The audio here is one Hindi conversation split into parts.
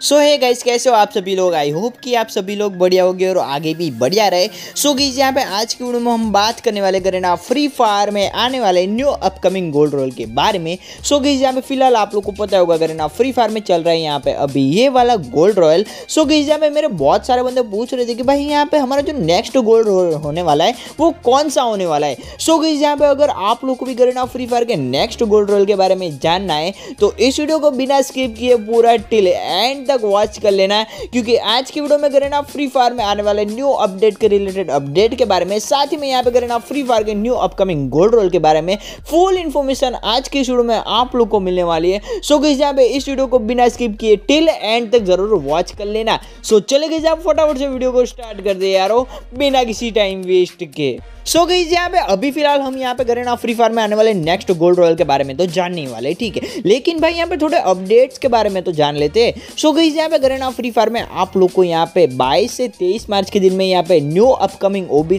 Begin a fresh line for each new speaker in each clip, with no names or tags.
सो है गाइस कैसे हो आप सभी लोग? आई होप कि आप सभी लोग बढ़िया होगे और आगे भी बढ़िया रहे। सो so, यहाँ पे आज की वीडियो में हम बात करने वाले करें ना फ्री फायर में आने वाले न्यू अपकमिंग गोल्ड रोल के बारे में। सो so, यहाँ पे फ़िलहाल आप लोग को पता होगा करें ना फ्री फायर में चल रहा है यहाँ पे अभी ये वाला गोल्ड रॉयल सो गई यहाँ पे मेरे बहुत सारे बंदे पूछ रहे थे कि भाई यहाँ पे हमारा जो नेक्स्ट गोल्ड रोल होने वाला है वो कौन सा होने वाला है? सो so, यहाँ पे अगर आप लोग को भी करें ना फ्री फायर के नेक्स्ट गोल्ड रोल के बारे में जानना है तो इस वीडियो को बिना स्किप किए पूरा टिल एंड तक वॉच कर लेना है, क्योंकि आज की वीडियो में करें ना फ्री फायर में आने वाले न्यू अपडेट के रिलेटेड अपडेट के बारे में, साथ ही में यहाँ पे करें ना फ्री फायर के न्यू अपकमिंग गोल्ड रोल के बारे में फुल इन्फॉर्मेशन आज की वीडियो में आप लोग को मिलने वाली है। सो गई यहाँ पे इस वीडियो को बिना स्किप किए टिल एंड तक ज़रूर वॉच कर लेना। सो चले गए फटाफट से वीडियो को स्टार्ट कर दे यारो, बिना किसी टाइम वेस्ट के। सो गई यहाँ पे अभी फ़िलहाल हम यहाँ पे करें ना फ्री फायर में आने वाले नेक्स्ट गोल्ड रॉयल के बारे में तो जानने वाले ठीक है लेकिन भाई यहाँ पे थोड़े अपडेट्स के बारे में तो जान लेते हैं सो गई यहाँ पे करें ना फ्री फायर में आप लोग को यहाँ पे 22 से 23 मार्च के दिन में यहाँ पे new upcoming O B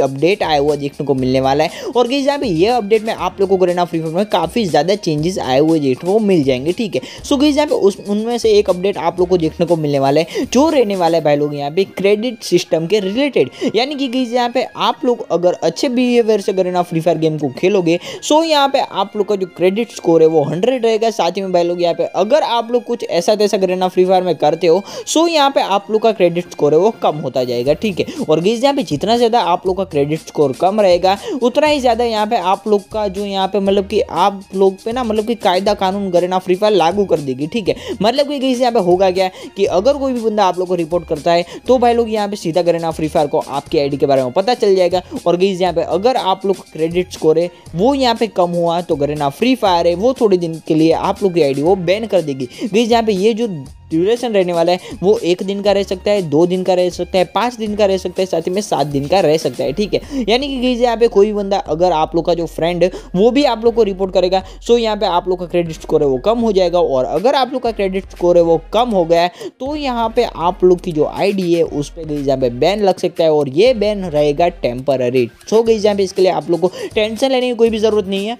update आया हुआ देखने को मिलने वाला है और गई यहाँ पे ये अपडेट में आप लोग को करें फ्री फायर में काफ़ी ज़्यादा चेंजेस आए हुए देखने को मिल जाएँगे ठीक है सो गई यहाँ पे उनमें से एक अपडेट आप लोग को देखने को मिलने वाला है जो रहने वाला है भाई लोग यहाँ पे क्रेडिट सिस्टम के रिलेटेड यानी कि गई यहाँ पे आप लोग अगर अच्छे बिहेवियर से अगर ना फ्री फायर गेम को खेलोगे सो यहाँ पे आप लोग का जो क्रेडिट स्कोर है वो हंड्रेड रहेगा। साथ ही में भाई लोग यहाँ पे अगर आप लोग कुछ ऐसा तैसा अगर ना फ्री फायर में करते हो सो यहाँ पे आप लोग का क्रेडिट स्कोर है वो कम होता जाएगा, ठीक है? और गीज यहाँ पे जितना ज़्यादा आप लोग का क्रेडिट स्कोर कम रहेगा, उतना ही ज़्यादा यहाँ पे आप लोग का जो यहाँ पे मतलब कि आप लोग पे ना मतलब कि कायदा कानून गरेना फ्री फायर लागू कर देगी, ठीक है? मतलब कि गीज यहाँ पे होगा क्या कि अगर कोई भी बंदा आप लोग को रिपोर्ट करता है तो भाई लोग यहाँ पे सीधा गरेना फ्री फायर को आपकी आईडी के बारे में पता चल जाएगा और गईज यहाँ पे अगर आप लोग क्रेडिट स्कोर है, वो यहाँ पे कम हुआ तो गरेना फ्री फायर है, वो थोड़े दिन के लिए आप लोग की आईडी वो बैन कर देगी। गईज यहाँ पे ये जो ड्यूरेशन रहने वाला है, वो एक दिन का रह सकता है, दो दिन का रह सकता है, पाँच दिन का रह सकता है, साथ ही में सात दिन का रह सकता है, ठीक है? यानी कि यहाँ पे कोई बंदा, अगर आप लोग का जो फ्रेंड वो भी आप लोग को रिपोर्ट करेगा सो यहाँ पे आप लोग का क्रेडिट स्कोर है वो कम हो जाएगा, और अगर आप लोग का क्रेडिट स्कोर है वो कम हो गया है तो यहाँ पे आप लोग की जो आईडी है, उस पर गई यहाँ पे बैन लग सकता है, और ये बैन रहेगा टेम्पररी सो गई यहाँ पे इसके लिए आप लोग को टेंशन लेने की कोई भी ज़रूरत नहीं है।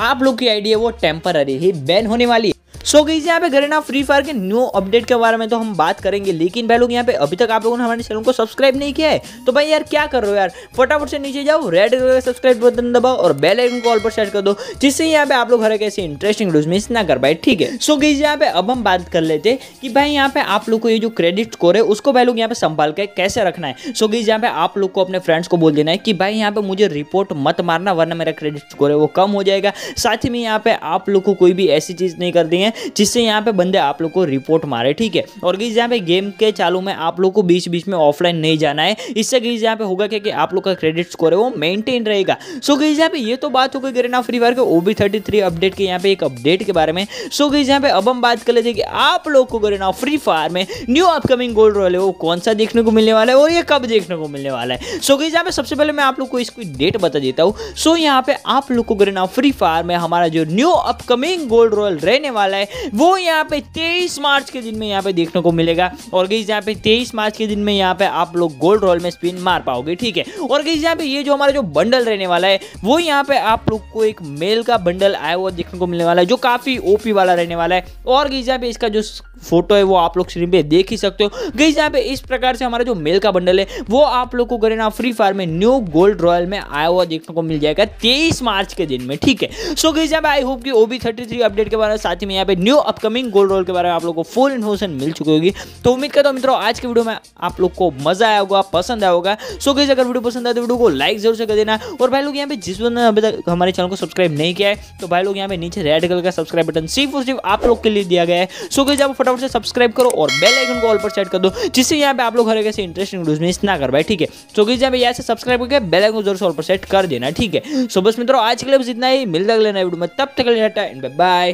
आप लोग की आईडी है वो टेम्पररी ही बैन होने वाली है। सो गई यहाँ पे गरेना फ्री फायर के न्यू अपडेट के बारे में तो हम बात करेंगे, लेकिन भाई लोग, यहाँ पे अभी तक आप लोगों ने हमारे चैनल को सब्सक्राइब नहीं किया है तो भाई यार क्या कर रहे हो यार? फटाफट से नीचे जाओ रेड कलर का सब्सक्राइब बटन दबाओ और बेल आइकन को ऑल पर सेट कर दो, जिससे यहाँ पे आप लोग हर एक ऐसी इंटरेस्टिंग वीडियोस मिस ना कर पाए, ठीक है? सो गई यहाँ पे अब हम बात कर लेते कि भाई यहाँ पे आप लोग को ये जो क्रेडिट स्कोर है, उसको भाई लोग यहाँ पे संभाल के कैसे रखना है? सो गई यहाँ पे आप लोग को अपने फ्रेंड्स को बोल देना है कि भाई यहाँ पे मुझे रिपोर्ट मत मारना, वरना मेरा क्रेडिट स्कोर है वो कम हो जाएगा। साथ ही में यहाँ पे आप लोग को कोई भी ऐसी चीज़ नहीं कर दी है जिससे यहाँ पे बंदे आप लोग को रिपोर्ट मारे, ठीक है? और गीज यहाँ पे गेम के चालू में आप लोग को बीच बीच में ऑफलाइन नहीं जाना है। इससे गीज यहाँ पे होगा क्या कि आप लोग का क्रेडिट स्कोर है वो मेंटेन रहेगा। सो गीज यहाँ पे ये तो बात हो गई गरेना फ्री फायर के ओबी थर्टी थ्री अपडेट के यहाँ पे एक अपडेट के बारे में। सो गीज यहाँ पे अब हम बात कर लेते हैं कि आप लोग को गरेना फ्री फायर में न्यू अपकमिंग गोल्ड रोल है वो कौन सा देखने को मिलने वाला है और ये कब देखने को मिलने वाला है। सो गीज यहाँ पे सबसे पहले मैं आप लोग को इसकी डेट बता देता हूँ। सो यहाँ पे आप लोग को गरेना फ्री फायर में हमारा जो न्यू अपकमिंग गोल्ड रोल रहने वाला है वो यहाँ पे तेईस मार्च के दिन में यहाँ पे देखने को मिलेगा। और गई यहाँ पे तेईस मार्च के दिन में यहाँ पे आप लोग गोल्ड रोल में स्पिन मार पाओगे, ठीक है? और गई यहाँ पे ये जो हमारा जो बंडल रहने वाला है, वो यहाँ पे आप लोग को एक मेल का बंडल आया हुआ देखने को मिलने वाला है, जो काफ़ी ओपी वाला रहने वाला है। और गई यहाँ पे इसका जो फ़ोटो है, वो आप लोग स्क्रीन पे देख ही सकते हो। गई यहाँ पे इस प्रकार से हमारा जो मेल का बंडल है, वो आप लोग को गरेना फ्री फायर में न्यू गोल्ड रॉयल में आया हुआ देखने को मिल जाएगा तेईस मार्च के दिन में, ठीक है? सो गई यहाँ पे आई होप की ओबी थर्टी थ्री अपडेट के बारे में साथ ही में पे न्यू अपकमिंग गोल्ड रॉयल के बारे में आप लोग को फुल इन्फॉर्मेशन मिल चुकी होगी। तो उम्मीद करता हूँ मित्रों, आज की वीडियो में आप लोग को मज़ा आया होगा, पसंद आया होगा। सो गई अगर वीडियो पसंद आए तो वीडियो को लाइक ज़रूर से कर देना। और भाई लोग यहाँ पे जिस बंदे अभी तक हमारे चैनल को सब्सक्राइब नहीं किया है तो भाई लोग यहाँ पे नीचे रेड कलर का सब्सक्राइब बटन सिर्फ़ और सिर्फ़ आप लोग के लिए दिया गया है। सो गई आप फटाफट से सब्सक्राइब करो और बेल आइकन को ऑल पर सेट कर दो, जिससे यहाँ पे आप लोग हर एक ऐसे इंटरेस्टिंग वीडियोस मिस ना कर पाए, ठीक है? सो गई यहाँ पे यहाँ से सब्सक्राइब करके बेल आइकन ज़रूर से ऑल पर सेट कर देना, ठीक है? सो बस मित्रों, आज के लिए बस इतना ही। मिलता अगले वीडियो में। तब तक बाय